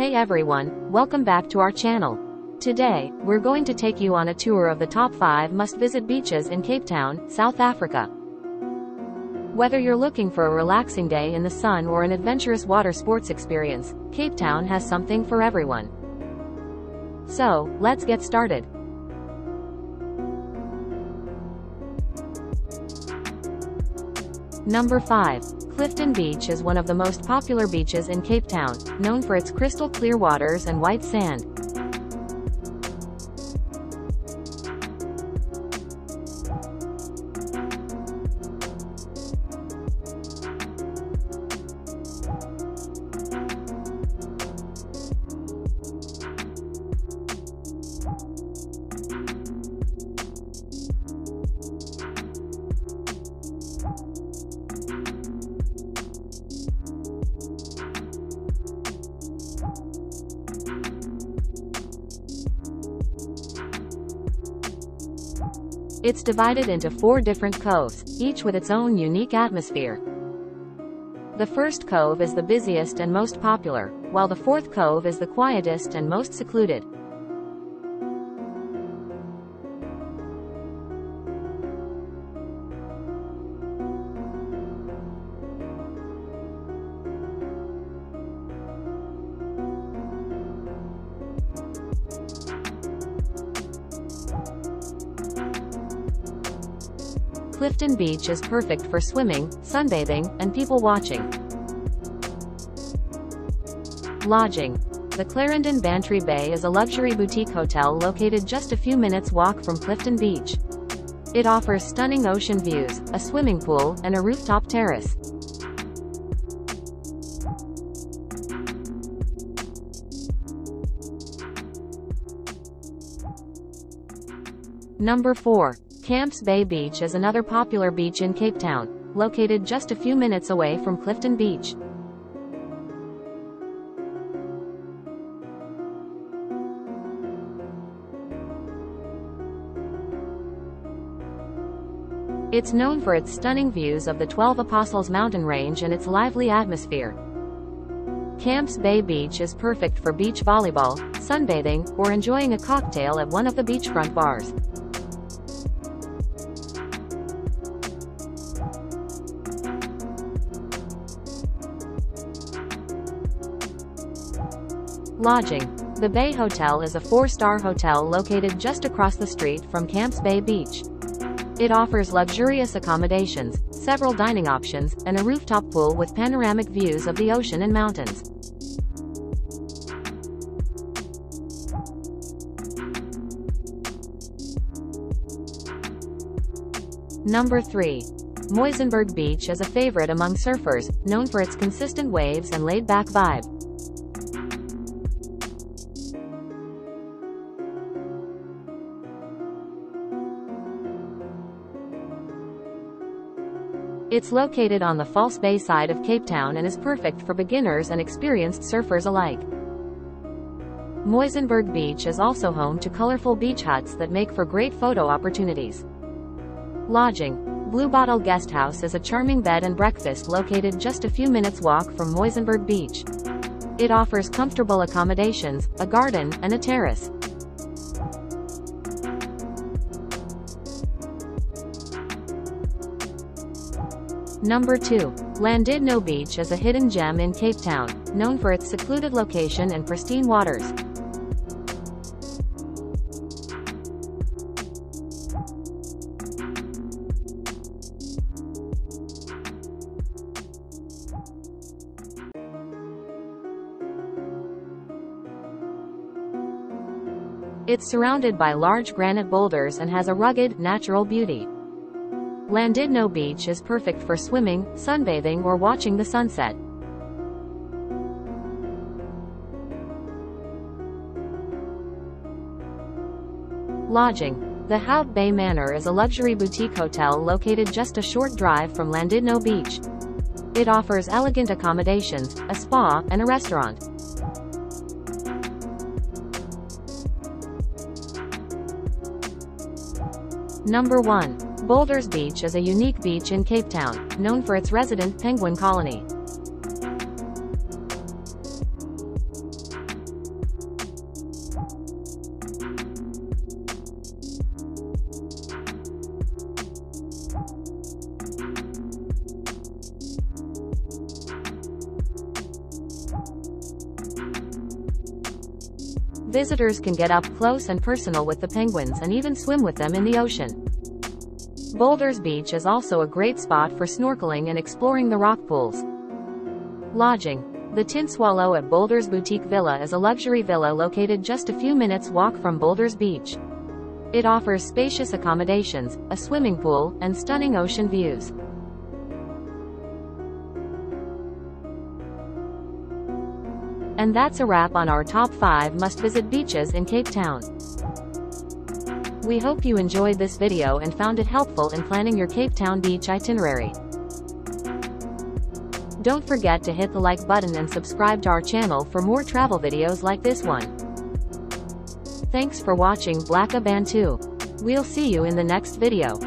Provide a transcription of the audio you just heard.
Hey everyone, welcome back to our channel. Today, we're going to take you on a tour of the top 5 must-visit beaches in Cape Town, South Africa. Whether you're looking for a relaxing day in the sun or an adventurous water sports experience, Cape Town has something for everyone. So, let's get started. Number 5. Clifton Beach is one of the most popular beaches in Cape Town, known for its crystal clear waters and white sand. It's divided into four different coves, each with its own unique atmosphere. The first cove is the busiest and most popular, while the fourth cove is the quietest and most secluded. Clifton Beach is perfect for swimming, sunbathing, and people watching. Lodging. The Clarendon Bantry Bay is a luxury boutique hotel located just a few minutes walk from Clifton Beach. It offers stunning ocean views, a swimming pool, and a rooftop terrace. Number 4. Camps Bay Beach is another popular beach in Cape Town, located just a few minutes away from Clifton Beach. It's known for its stunning views of the Twelve Apostles mountain range and its lively atmosphere. Camps Bay Beach is perfect for beach volleyball, sunbathing, or enjoying a cocktail at one of the beachfront bars. Lodging. The Bay Hotel is a four-star hotel located just across the street from Camps Bay Beach. It offers luxurious accommodations, several dining options, and a rooftop pool with panoramic views of the ocean and mountains. Number 3. Muizenberg Beach is a favorite among surfers, known for its consistent waves and laid-back vibe. It's located on the False Bay side of Cape Town and is perfect for beginners and experienced surfers alike. Muizenberg Beach is also home to colorful beach huts that make for great photo opportunities. Lodging. Blue Bottle Guest House is a charming bed and breakfast located just a few minutes walk from Muizenberg Beach. It offers comfortable accommodations, a garden, and a terrace. Number 2. Llandudno Beach is a hidden gem in Cape Town, known for its secluded location and pristine waters. It's surrounded by large granite boulders and has a rugged, natural beauty. Llandudno Beach is perfect for swimming, sunbathing or watching the sunset. Lodging. The Hout Bay Manor is a luxury boutique hotel located just a short drive from Llandudno Beach. It offers elegant accommodations, a spa, and a restaurant. Number 1. Boulders Beach is a unique beach in Cape Town, known for its resident penguin colony. Visitors can get up close and personal with the penguins and even swim with them in the ocean. Boulders Beach is also a great spot for snorkeling and exploring the rock pools. Lodging. The Tintswalo at Boulders Boutique Villa is a luxury villa located just a few minutes walk from Boulders Beach. It offers spacious accommodations, a swimming pool, and stunning ocean views. And that's a wrap on our top 5 must-visit beaches in Cape Town. We hope you enjoyed this video and found it helpful in planning your Cape Town beach itinerary. Don't forget to hit the like button and subscribe to our channel for more travel videos like this one. Thanks for watching Blacka Bantu. We'll see you in the next video.